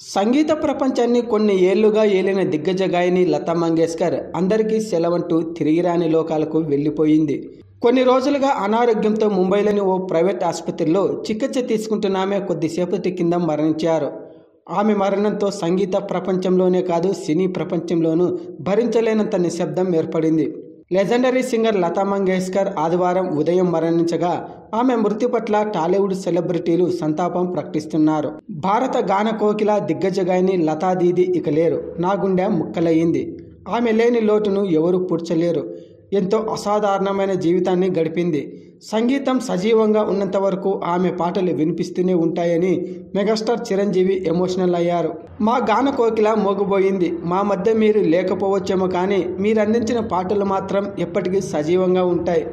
సంగీత ప్రపంచాన్ని కొన్ని ఏళ్ళుగా ఏలిన దిగ్గజ గాయని లతా మంగేష్కర్ అందరికీ సెలవంటూ తిరిగిరాని లోకాలకు వెళ్ళిపోయింది. కొన్ని రోజులుగా అనారోగ్యంతో ముంబైలోని ఓ ప్రైవేట్ ఆసుపత్రిలో చికిత్స తీసుకుంటున్న ఆమె కొద్దిసేపటి కింద మరణించారు. ఆమె మరణంతో సంగీత ప్రపంచంలోనే కాదు సినీ ప్రపంచంలోనూ భరించలేనంత నిశ్శబ్దం ఏర్పడింది. లెజెండరీ సింగర్ లతా మంగేష్కర్ ఆదివారం ఉదయం మరణించగా ఆమె మృతి పట్ల టాలీవుడ్ సెలబ్రిటీలు సంతాపం ప్రకటిస్తున్నారు. భారత గాన కోకిల దిగ్గజ గాయని లతా దీది ఇక లేరు. నా గుండె ముక్కలయ్యింది. ఆమె లేని లోటును ఎవరు పూడ్చలేరు. ఎంతో అసాధారణమైన జీవితాన్ని గడిపింది. సంగీతం సజీవంగా ఉన్నంత వరకు ఆమె పాటలు వినిపిస్తూనే ఉంటాయని మెగాస్టార్ చిరంజీవి ఎమోషనల్ అయ్యారు. మా గాన కోకిల మోగబోయింది. మా మధ్య మీరు లేకపోవచ్చేమో కానీ మీరు అందించిన పాటలు మాత్రం ఎప్పటికీ సజీవంగా ఉంటాయి.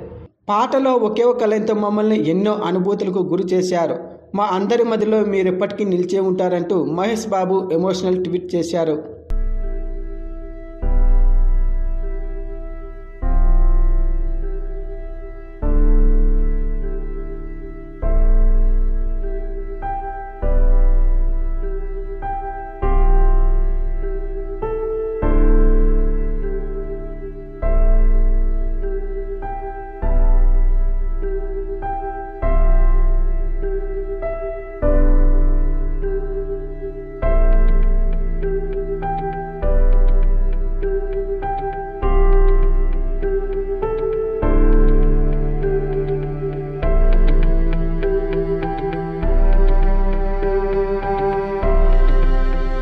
పాటలో ఒకే ఒక లైన్తో మమ్మల్ని ఎన్నో అనుభూతులకు గురి చేశారు. మా అందరి మధ్యలో మీరు ఎప్పటికీ నిలిచే ఉంటారంటూ మహేష్ బాబు ఎమోషనల్ ట్వీట్ చేశారు.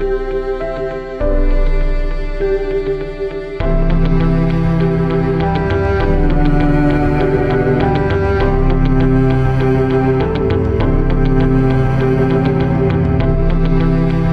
Música